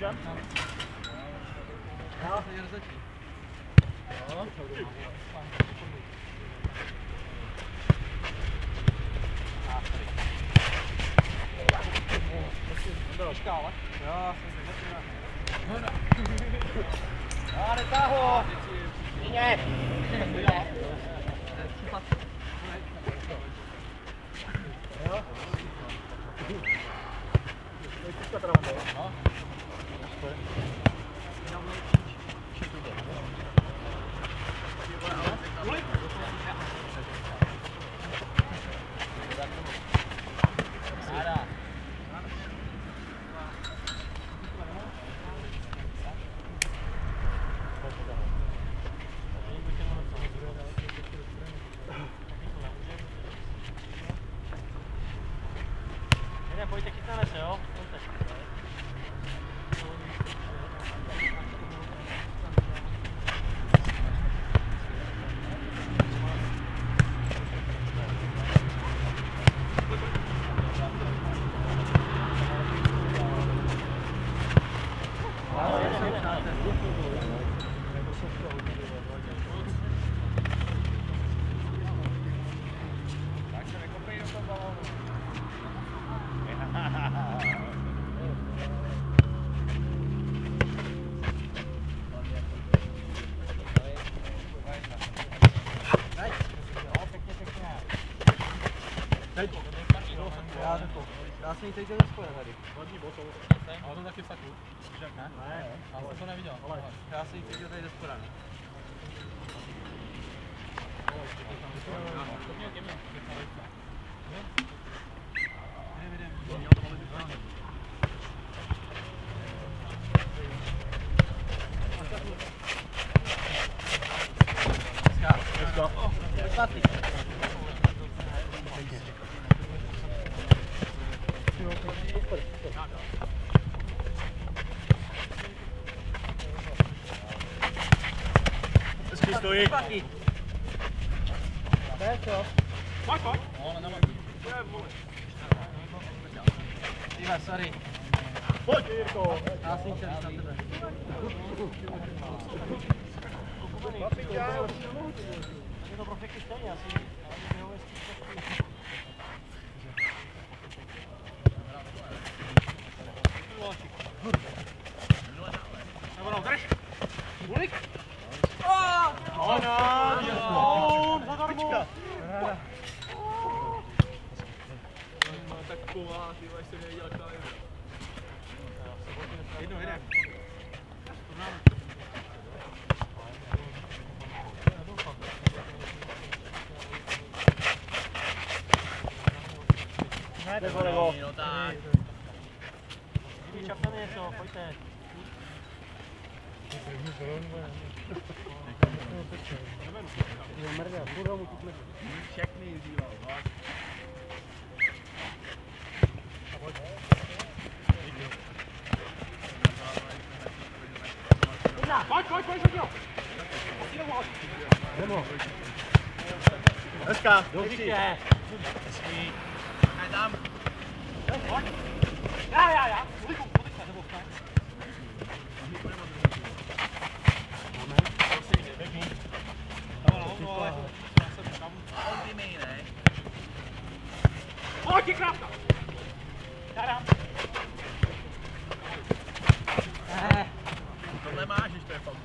Jump. Já se jen začít. No. Bylo škála. Jo, jsem se začínal. Já netáhu. Jině. Jo. Teďka teda mám No. Nada. Ne, pojďte, chytneme se, jo? Pojďte. Jí teď jdem spojen tady. Hodní bosou. Ale to taky saku. Ne? Ne. Jsem to neviděl. Ale já jí teď tady jde spojen. Fuck it. Pomáhá, ty vole, jsem neviděl, jak to je. Jedno, jeden. Ne, to kolego. No tak. Kdyby čapneme něco, pojďte. Všechny díval, no. Pojď, pojď, pojď, pojď. Hezká, dobře. Hezký. Kaj tam. Já, já, já. Uliku, uliku, nebo ne? No, no, ale já jsem tam. On ty mi, ne? Pojď, ty krávka. Já dám. Tohle máš, že to je fakt.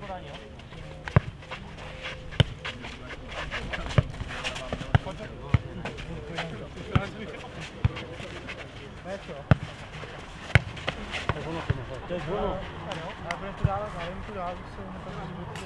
Podání, jo? To je zvono. A budeme to dávat, a jdeme to dál, už se nepak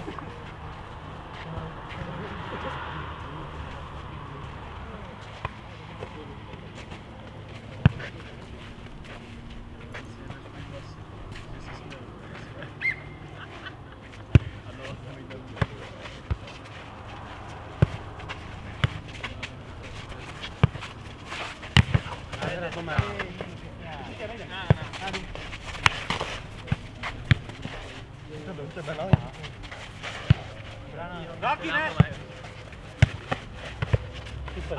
To do tebe, no. Velký ne! Super.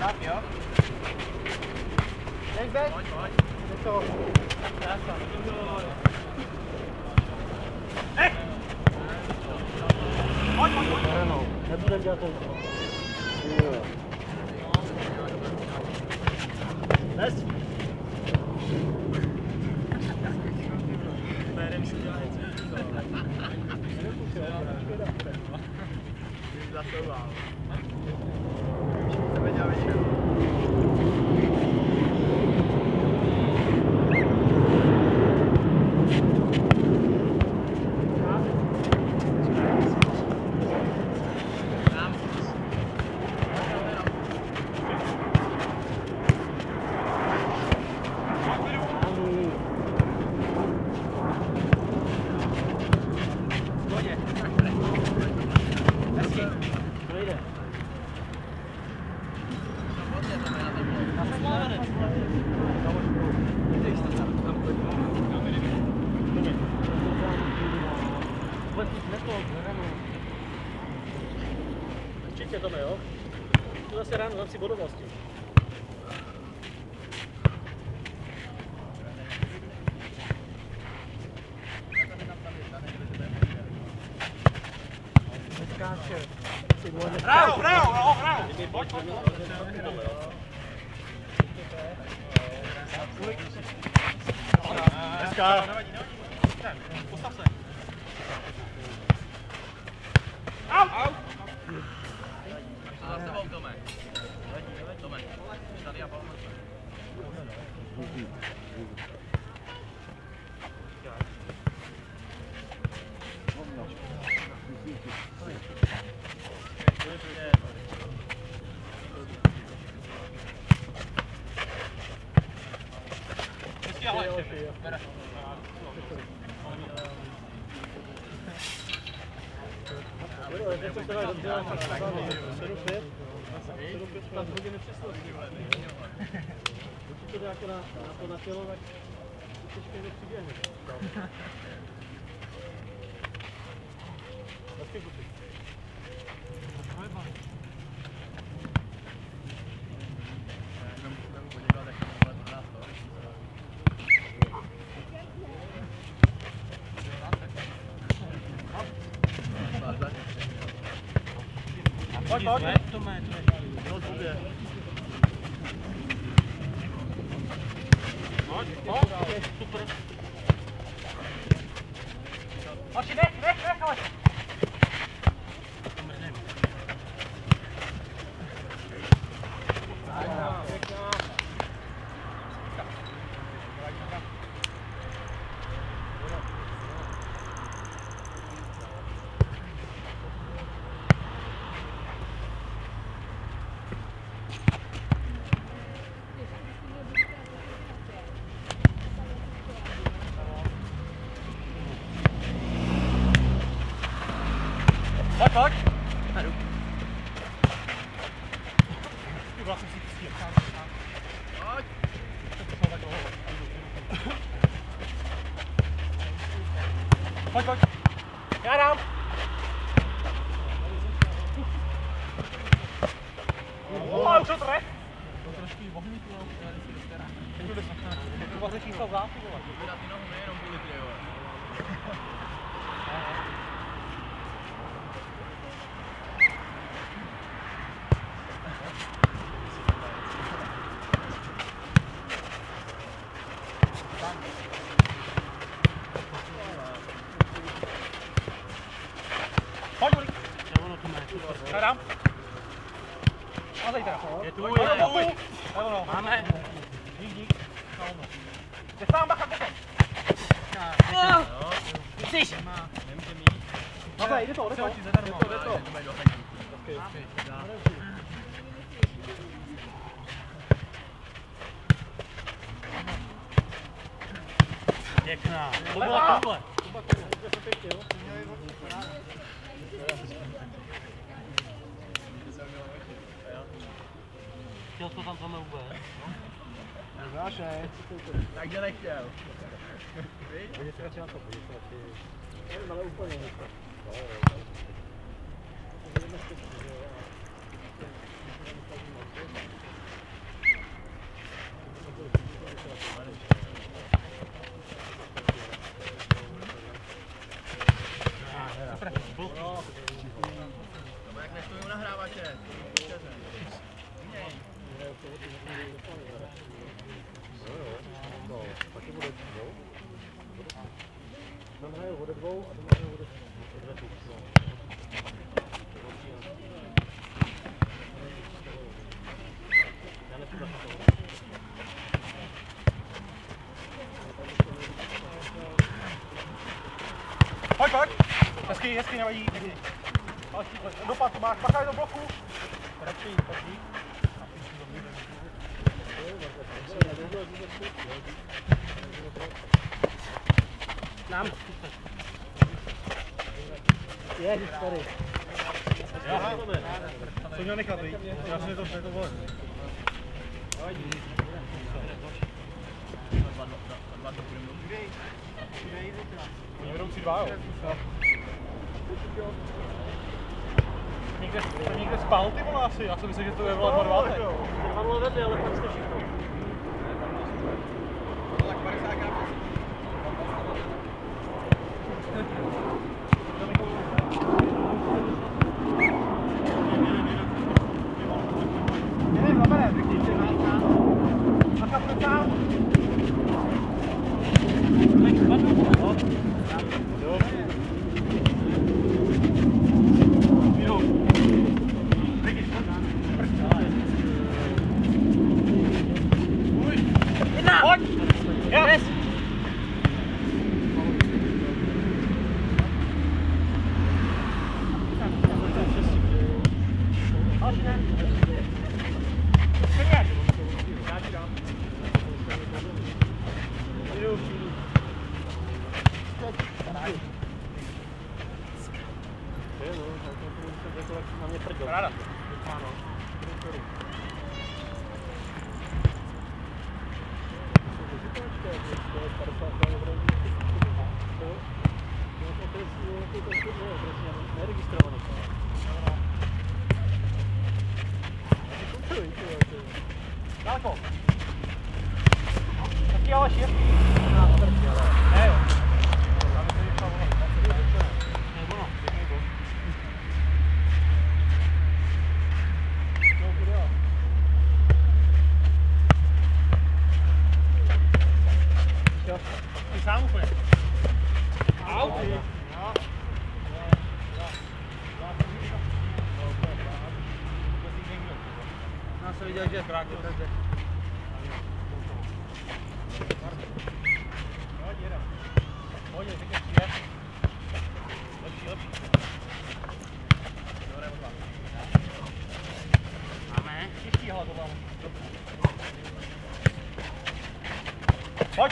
Tak jo. Nech bez. Nech to. Pojď, pojď, pojď. Hranou. Nebudem dělat to. Jo. Bez. Berem si dělat Pohodě. Hezky. To nejde. Já jsem slavený. Určitě to jo. To zase ráno, dám si bodovosti. Neskáče. Ty vole, Hrajou, hrajou, jo, hrajou. Pojď, pojď. Hezká. Nevadí, nevadí. Tak, Postav se. Au! Au! A za sebou, Tome. Tome, už tady a pomoc. Hezky, ale ještě. Bere. Jo, něco se dá dobře, ale tak sedm pět. Sedm pět, tam hodiny přesně. Určitě jako to na tělo, tak těžké nepřiběhne. Pojď, Podívej se radši na to, podívej se radši. Ale úplně nic. Nebo jak nestojí u nahrávače. Měj. No, taky bude, jo? Tam hraje ode dvou a tam hraje ode ode dvou. No. Já nepůjdu na to. Pojď, pojď. Hezky, hezky, nevadí. hezky. Další, Dopad, máš, bacha do bloku. Radši, radši. Nám. Ježiš, tady. Já. Co měl nechat, viď? Já jsem to, to vole. Dva, dva, dva, to půjdeme dolů. Oni vedou 3-2, jo. Někde, to někde spal ty vole asi, já jsem myslel, že to je vole 2-2 teď. Trvalo vedle, ale pak jste všichni.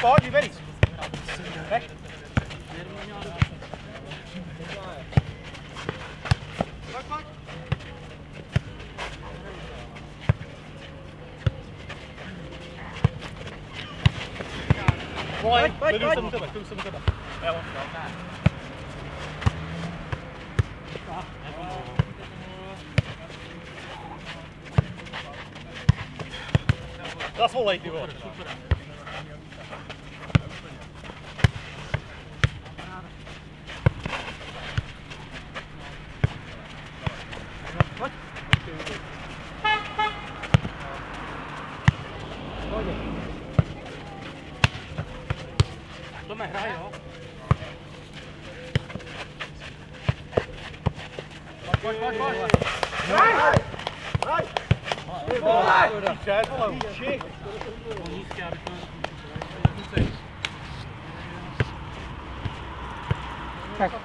pode, Veris. É. Vai, vai, Come Kırmızı Come kırmızı bak. Devam. Tá. That's all I do.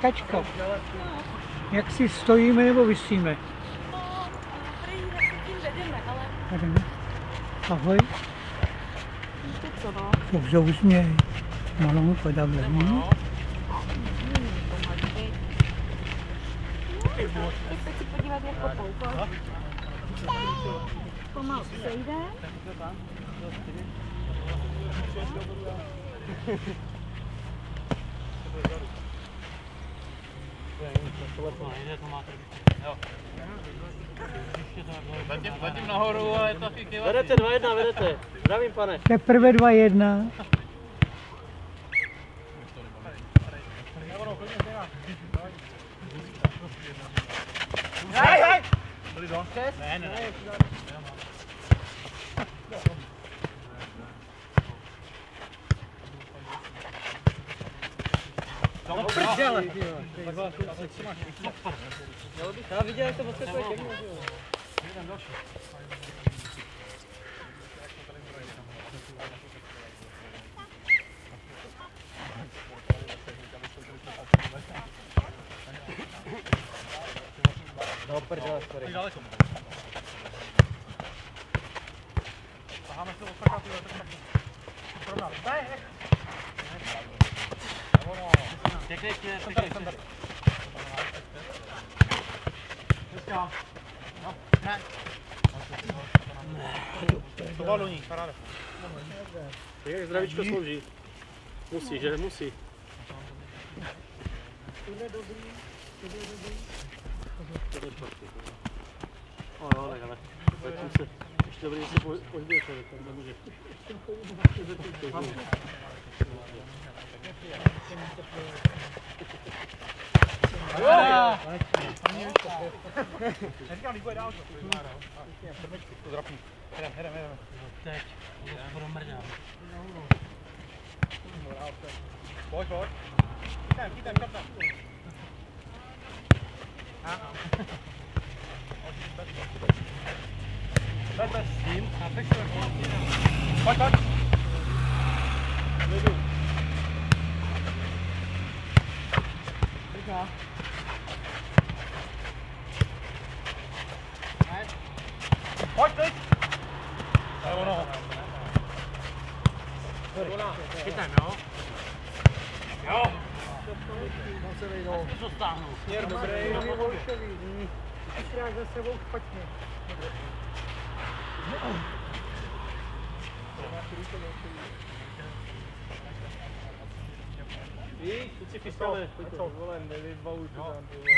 Tak kačko, jak si stojíme nebo vysíme? No, tím vedeme, ale. Ahoj, to co no, dobře usměj. Malou podable. Hm? pomalý. Teď se podívat, jak kopou, pojď. Pomalu sejde. No, to máte. Jo. Ještě to nebylo. Zatím, zatím nahoru, ale je to taky kyvat. Vedete, dva jedna, vedete. Zdravím, pane. Teprve dva jedna. Hej, hej! Ne, ne, ne. No prdele! Já viděl, jak to odskakuje ke mně. No prdele, sorry. Teď daleko. Taháme se odsakat, jo, tak Srovnat. Ne, Pěkně, pěkně, pěkně. jsem tady. Dneska. No, ne. To baloní, paráda. Jak zdravíčko slouží? Musí, že? Musí. To je špatný. No jo, tak ale zatím se, ještě dobrý, že se po- pohybuje člověk, tak nemůže. Neříkám, když bude dál, to zrapnu. Jedem, jedem, jedem. Teď, to skoro mrdá. Pojď, pojď. Chytem, chytem, chytem. Bez, bez, s tím. Pojď, pojď. Jdu. Říká. Ne. Pojď, teď. To je ono. Chytám, jo? Jo. Ty to stáhnu. Směr dobrý. za sebou špatně. Víš, teď si chystáme. Pojď to, vole, nevybavuj to tam, ty vole.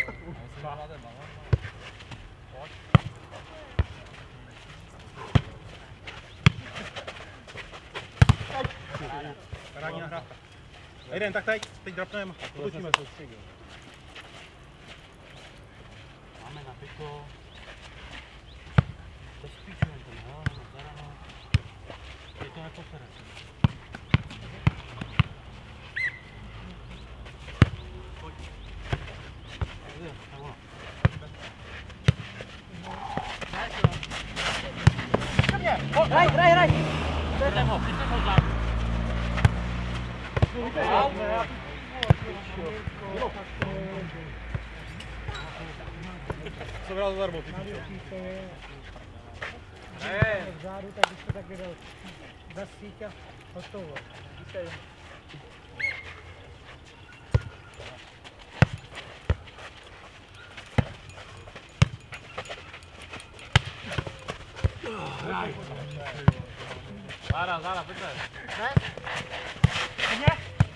Nahrávka. Jeden, tak teď, teď drapneme, otočíme se. Máme nabito. To spíš jen ten, jo? Nebo zarano. Je to neposere. Pojď. Je ono. Hraj, hraj, hraj. Chytám ho, chytám ho zádu. Co bral zadarmo, ty pičo. Vzadu, tak když to tak dal za síť a hotovo. Zára, zára, pojďte.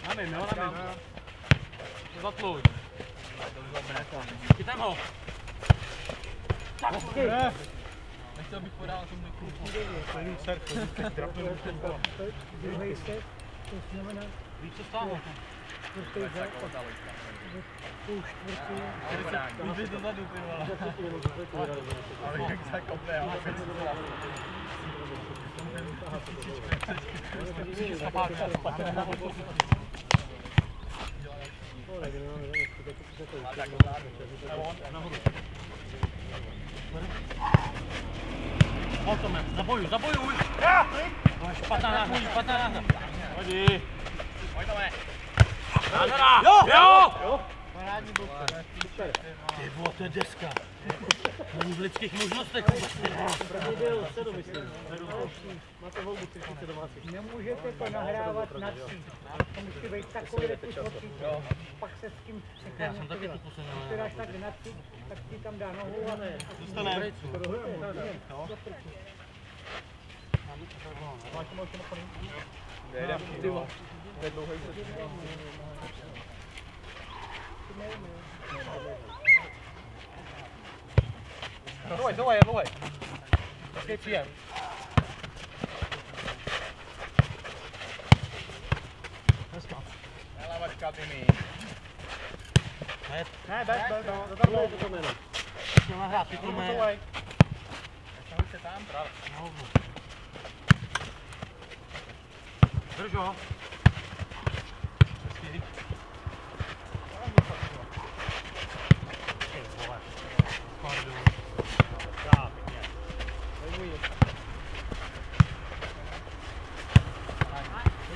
Na mým, jo, na mým. Zatluj. Chytem ho. Nechtěl bych podál tomu mikru. Druhý set, to znamená Víš, co stáhne? čtvrtý zápas, půl čtvrtý. Už bys dozadu, vole. Ale jak se kopne, já to Potome, zabojuj, zabojuj! No, špatná náhra, špatná náhra. Hodí. Pojď Tome. Nádhera! Jo! Jo! Parádní boka. Super. Ty vole, to je deska. Není v lidských možnostech. První byl sedm, myslím. Máte volbu 30 domácích. Nemůžete to nahrávat na tří. To musí být takový kus očí. Pak se s tím Já nechá jsem taky dělat. poslední. Když dáš tak na tří, tak ti tam dá nohu a Dostane. Ty vole. To je dlouhý Dlouhej, dlouhej, dlouhej. Hezký příjem. Lavačka, ty mi. Ne, bez, bez, to tam bylo to jméno. Chtěl nahrát, ty to mé. Dlouhej. Už je tam, právě. Na hovno. Drž ho. Hezký. Ty vole. Pardon. Tak, pěkně. To je můj.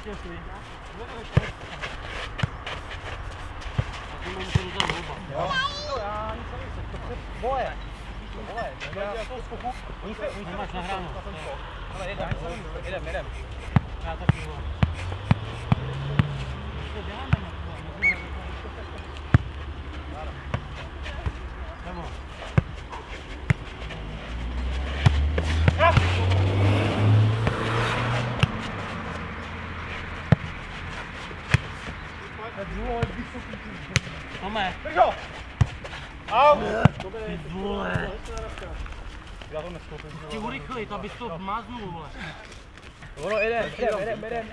Vítězství. A ty mám to za houba. Jo, já nic nevím, to chce boje. Boje, já to skoku. Oni se, oni se Nemáš nahráno. Ale jedem, jedem, jedem. Já taky vole. Co děláme? Jdemo. Tome, Drž ho! Au! ty vole. Já to neskoupím. Ti urychlit, abys to máznul, vole. Ono, jedem, jedem, jedem, jedem.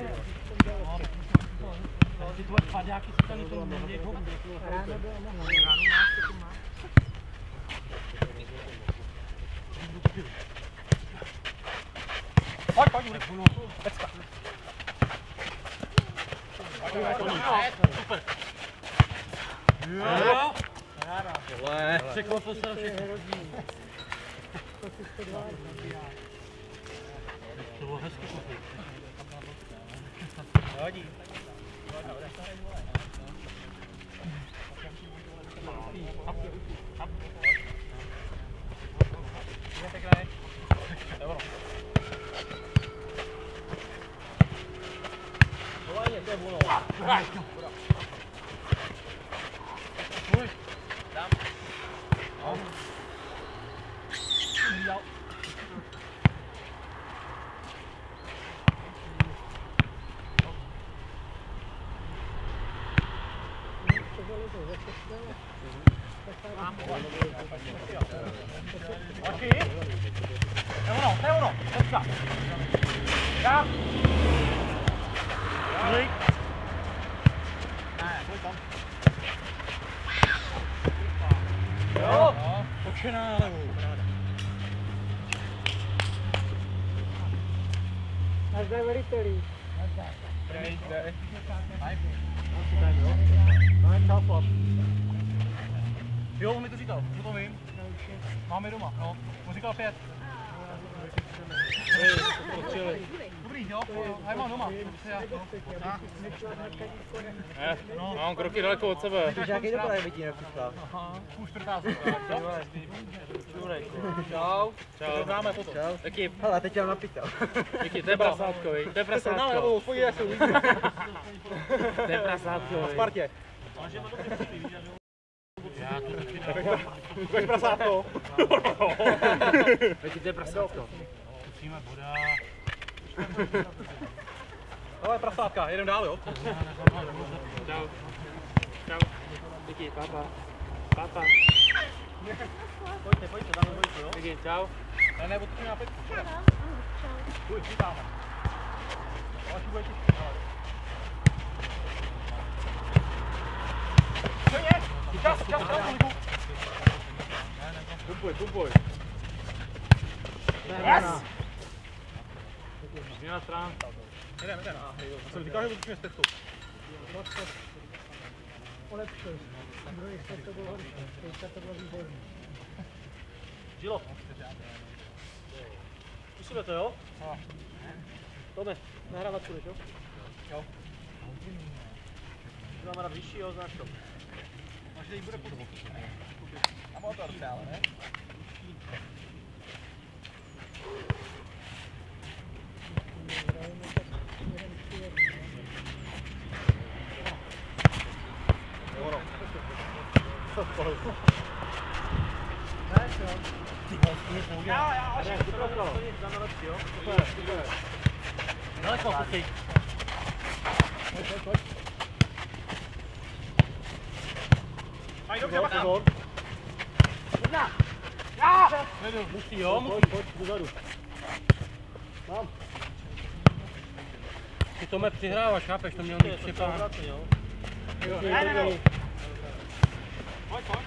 Ty tvoje padáky si tady to nemějí houba. ráno bylo mohlo. Ráno máš, to tu máš. Pojď, pojď, urychl. Pecka. Super. Jo. Vole. Překlopil se na všechno. To bylo hezky kopit. Hodí. Volání, to je volno. Oči. To je ono, to je ono. Pecka. Já. Klik. Ne, pojď tam. Jo. Počená levou. Nazdar velitelí. První, kde? Máme čas flap. Jo, on mi to říkal, co to vím. Máme doma, no. On říkal pět. Dobrý, jo, jo, já je mám doma. No. No, mám kroky daleko od sebe. Žáky dobrá je vidí na kuskách. Aha, půl čtvrtá. Čau. Čau. Dáme potom. Čau. Taky, Hele, teď já napitel. taky, to je prasátko? To je No, nebo prasátko. pojď, jak se uvidí. To je prasátko, Na? Spartě. Já to taky dám. Ukaž prasátko. Taky to je prasátko. Musíme voda. Dávaj prasátka, jedem dál, jo? Čau. Čau. Díky, papa. Papa. Pojďte, pojďte, dáme dvojku, jo? Díky, čau. Ne, ne, otočíme na pětku. Půjď, chytáme. Ale bude těžký, ale. Co je? Čas, čas, čas, Filipu. Pumpuj, pumpuj. Yes! Změna stran. Jedem, jedem. Já jsem říkal, že otočíme s pětkou. Polepšil jsi. Druhý set to bylo horší. Teďka to bylo výborný. Žilo. Musíme to, jo? Tome, nahrávat půjdeš, jo? Jo. Dáme na vyšší, jo, znáš to. Až tady bude pod A motor stále, ne? Já, já, až to bylo to nic, dáme lepší, jo? Super, super. Pojď, pojď, pojď. Mají dobře, bacha. Musí, jo, musí. Pojď, pojď, dozadu. Mám. Ty to mě přihráváš, chápeš, to měl mít jo? Ne, ne, ne. Pojď, pojď.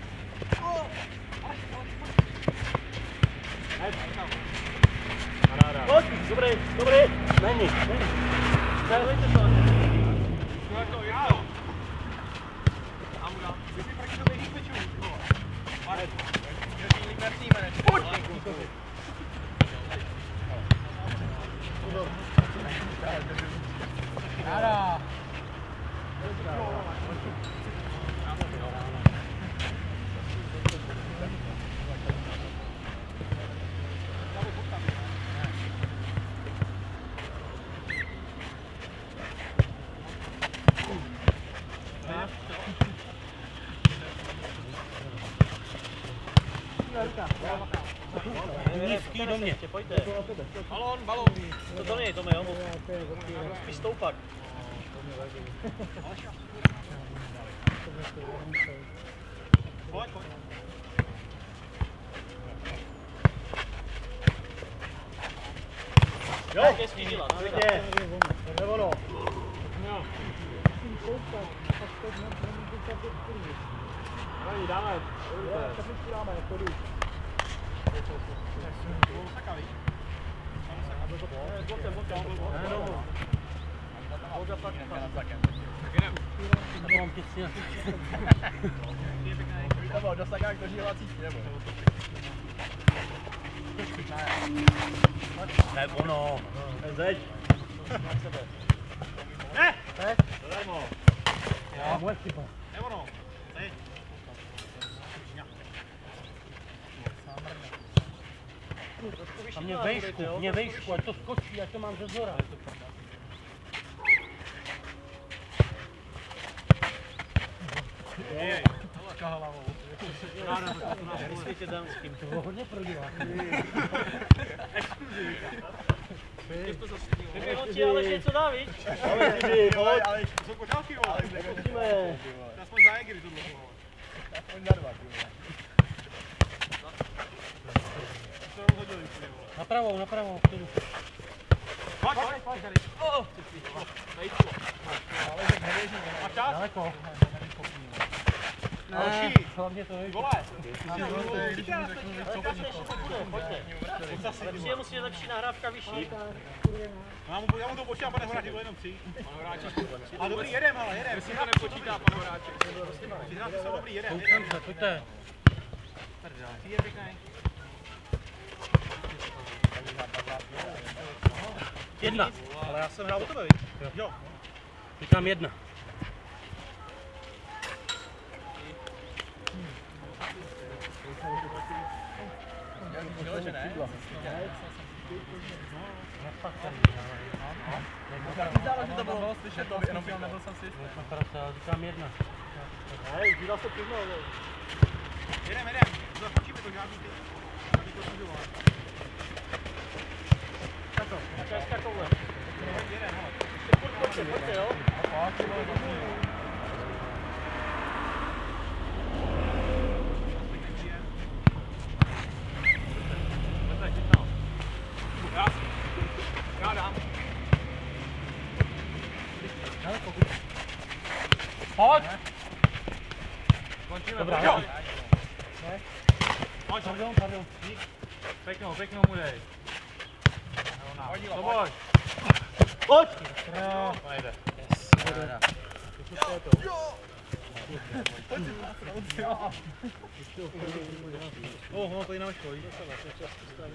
Pojď, dobrý, dobrý. Není. Zahrajte to. Nízký do mě. Pojďte. Balón, balón. To to něj, to jo? Spíš stoupat. Pojď, pojď. Jo, jak je snížila. Pojďte. To je ono. Ani dáme. dáme, chodu. Mám tě si To bylo dost tak jak dožívací nebo? Ne, ono. Zeď. Ne! Ne? Zadarmo. Jo. Moje chyba. Ne ono. Zeď. A mě vejšku, mě vejšku, ať to skočí, ať to mám ze zora. Jej. Hlavou. Světě dámským. To bylo hodně pro diváky. Kdyby ale něco dá, víš? Ale pojď. Ale to jsou kočálky, vole. Aspoň zájegry to bylo. Aspoň na dva, ty vole. Ty vole. Napravou, napravou. vpředu. Pojď, pojď, pojď, tady. Oh, nevěří, Máš čas? Daleko. Další. Hlavně to nejde. Vole. Lepší musí lepší nahrávka vyšší. Já mu, já mu to počítám, pane Horáči, jenom tři. A dobrý, jedem, ale jedem. Myslím, to nepočítá, pane Horáči. Přihráte jsou dobrý, jedem. Koukám se, pojďte. Je pěkný. Jedna. Ale já jsem hrál o tebe, víš? Jo. Říkám jedna. Zdálo, že to bylo slyšet, to jenom nebyl jsem si jistý. Říkám jedna. Hej, díval se pivno, ale... Jedem, jedem, zaskočíme to žádný ty. Žádný to snižovat. Tak to, jaká je skakoule. Jedem, hele. Ještě